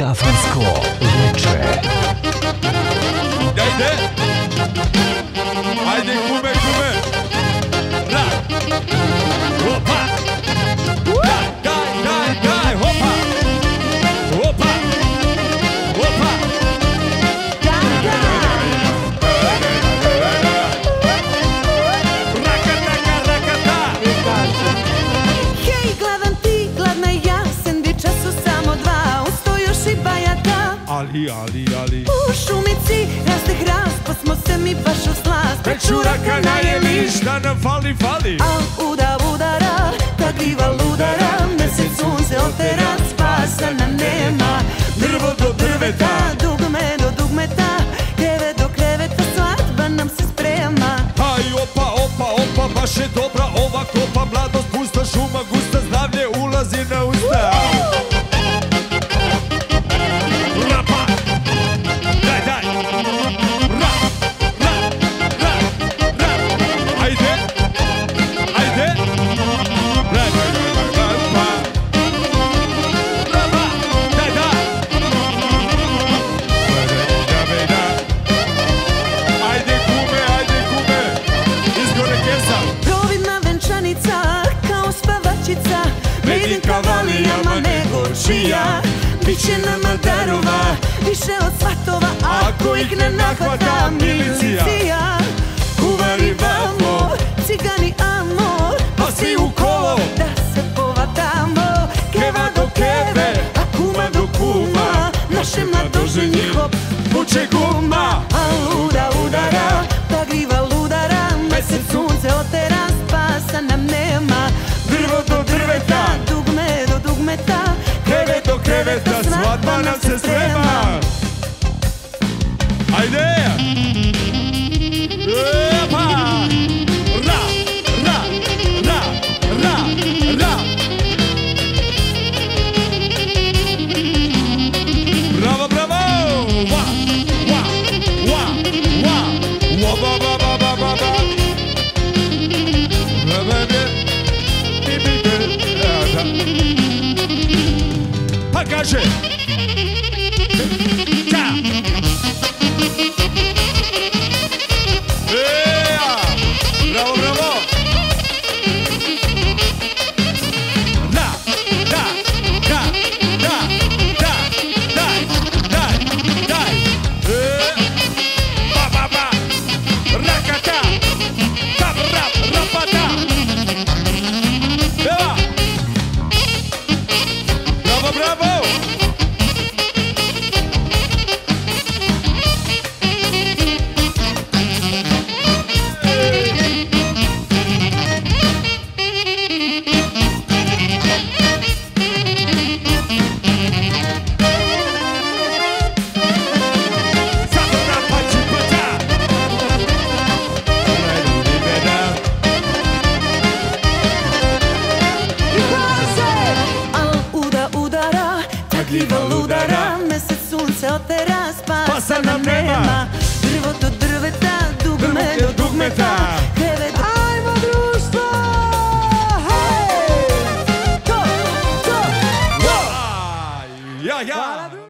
Kafansko veče. Ajde! Ali, ali, ali U šumici raste hrast, pa smo se mi baš u slast. Pečuraka najeli, šta nam fali, fali Al uda udara, ta gljiva ludara, mesec sunce otera, spasa nam nema. Drvo do drveta Dugme do dugmeta, krevet do kreveta, svadba nam se sprema. Aj, opa, opa, opa, baš je dobra spavačica, vidim kavalijama nego čija. Biće nama darova, više od svatova, ako ih ne nahvata milicija. Kuvari vamo, cigani amor, Pa svi u kolo da se povatamo. Keva do keve, a kuma do kuma, naše mladože njihov Vuče guma A luda udara, ta griva ludara Mesec sunce se sprema Ajde Ra, ra, ra, ra, ra Ciao. Ива лудара, месец сунце отера, спаса нам нема. Дрвото дрвета, дугме до дугмета, кевето